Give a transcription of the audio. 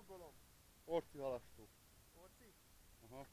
loggolom. Orci halastó. Orci? Aha.